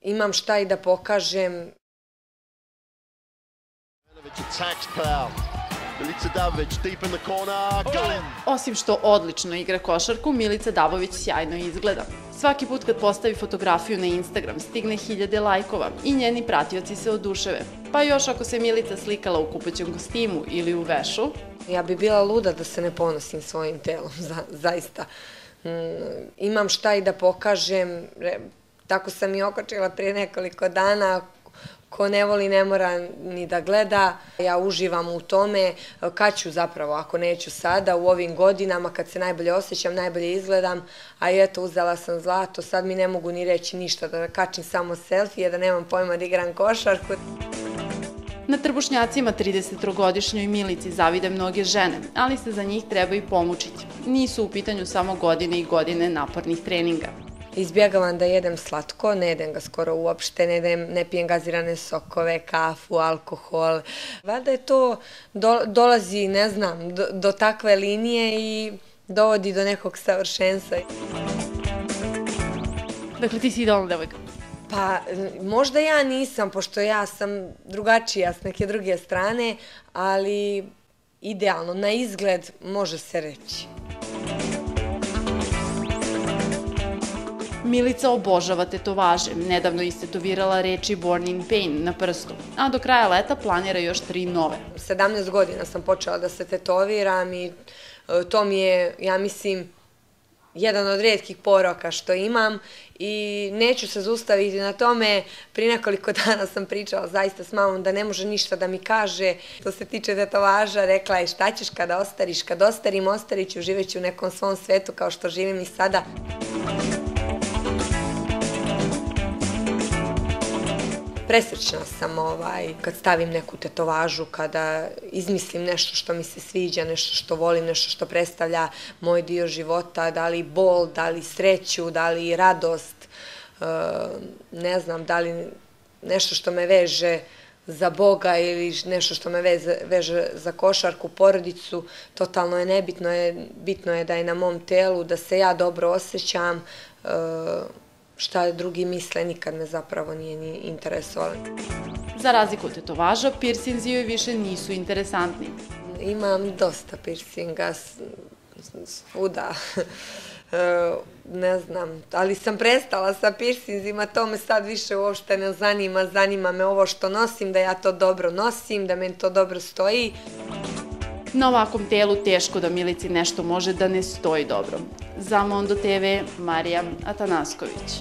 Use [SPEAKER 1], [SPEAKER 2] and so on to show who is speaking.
[SPEAKER 1] Imam šta i da pokažem.
[SPEAKER 2] Milica Davić deep in the corner. Got it!
[SPEAKER 3] Osim što odlično igra košarku, Milica Dabović sjajno izgleda. Svaki put kad postavi fotografiju na Instagram stigne hiljade lajkova i njeni pratioci se oduševe. Pa još ako se Milica slikala u kupućem kostimu ili u vešu,
[SPEAKER 1] Ja bi bila luda da se ne ponosim svojim telom, za, zaista. Mm, imam šta i da pokažem. Tako sam i okačila prije nekoliko dana. Ko ne voli ne mora ni da gleda. Ja uživam u tome. Kad ću zapravo, ako neću sada, u ovim godinama, kad se najbolje osjećam, najbolje izgledam, a eto, uzela sam zlato, sad mi ne mogu ni reći ništa, da kačim samo selfije, da nemam pojma da igram košarku.
[SPEAKER 3] Na trbušnjacima 33-godišnjoj Milici zavide mnoge žene, ali se za njih treba i pomučiti. Nisu u pitanju samo godine i godine napornih treninga.
[SPEAKER 1] Izbjegavam da jedem slatko, ne jedem ga skoro uopšte, ne, jedem, ne pijem gazirane sokove, kafu, alkohol. Valjda je to, do, dolazi, ne znam, do, do takve linije i dovodi do nekog savršenstva.
[SPEAKER 3] Dakle, ti si idealna devojka.
[SPEAKER 1] Pa, možda ja nisam, pošto ja sam drugačija s neke druge strane, ali idealno, na izgled može se reći.
[SPEAKER 3] Milica obožava tetovaže, nedavno istetovirala reči Born in Pain na prstu, a do kraja leta planira još tri nove.
[SPEAKER 1] 17 godina sam počela da se tetoviram i e, to mi je, ja mislim, jedan od redkih poroka što imam i neću se zaustaviti na tome. Pri nekoliko dana sam pričala zaista s mamom da ne može ništa da mi kaže. Što se tiče tetovaža, rekla je šta ćeš kada ostariš? Kad ostarim, ostariću, živeću u nekom svom svetu kao što živim i sada. Presrećna sam ovaj, kad stavim neku tetovažu, kada izmislim nešto što mi se sviđa, nešto što volim, nešto što predstavlja moj dio života, da li bol, da li sreću, da li radost, e, ne znam, da li nešto što me veže za Boga ili nešto što me veze, veže za košarku, porodicu, totalno je nebitno, je, bitno je da je na mom telu, da se ja dobro osjećam, e, šta drugi misle, nikad me zapravo nije ni interesovalo.
[SPEAKER 3] Za razliku od tetovaža, piercinzi joj više nisu interesantni.
[SPEAKER 1] Imam dosta piercinga svuda. Ne znam, ali sam prestala sa piercingima, to me sad više uopšte ne zanima, zanima me ovo što nosim, da ja to dobro nosim, da meni to dobro stoji.
[SPEAKER 3] Na ovakvom telu teško da Milici nešto može da ne stoji dobro. Za Mondo TV, Marija Atanasković.